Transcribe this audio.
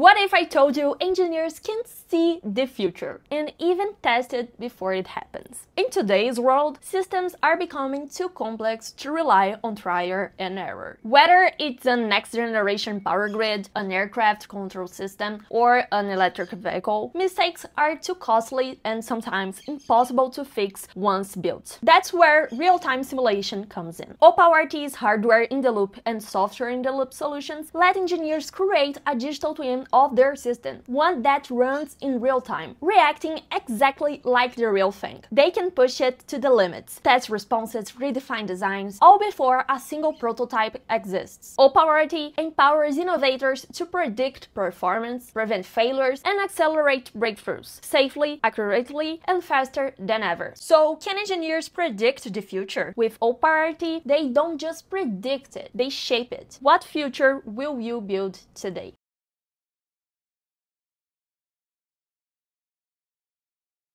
What if I told you engineers can see the future and even test it before it happens? In today's world, systems are becoming too complex to rely on trial and error. Whether it's a next generation power grid, an aircraft control system, or an electric vehicle, mistakes are too costly and sometimes impossible to fix once built. That's where real-time simulation comes in. OPAL-RT's hardware in the loop and software in the loop solutions let engineers create a digital twin of their system, one that runs in real time, reacting exactly like the real thing. They can push it to the limits, test responses, redefine designs, all before a single prototype exists. OPAL-RT empowers innovators to predict performance, prevent failures, and accelerate breakthroughs safely, accurately, and faster than ever. So, can engineers predict the future? With OPAL-RT, they don't just predict it, they shape it. What future will you build today?